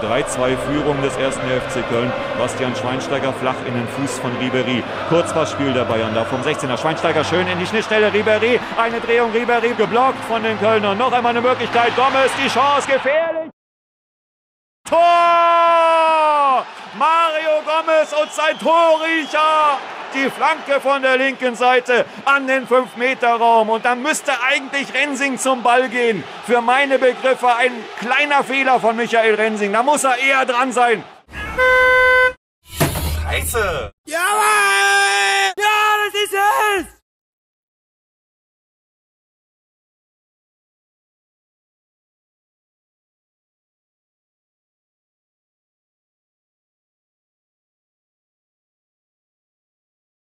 3-2 Führung des ersten FC Köln. Bastian Schweinsteiger flach in den Fuß von Ribery. Kurzpassspiel der Bayern da vom 16er. Schweinsteiger schön in die Schnittstelle. Ribery, eine Drehung. Ribery geblockt von den Kölnern. Noch einmal eine Möglichkeit. Gomez, die Chance, gefährlich. Tor! Gomez und sein Torriecher! Die Flanke von der linken Seite an den 5-Meter-Raum. Und dann müsste eigentlich Rensing zum Ball gehen. Für meine Begriffe ein kleiner Fehler von Michael Rensing. Da muss er eher dran sein. Scheiße! Ja, Mann!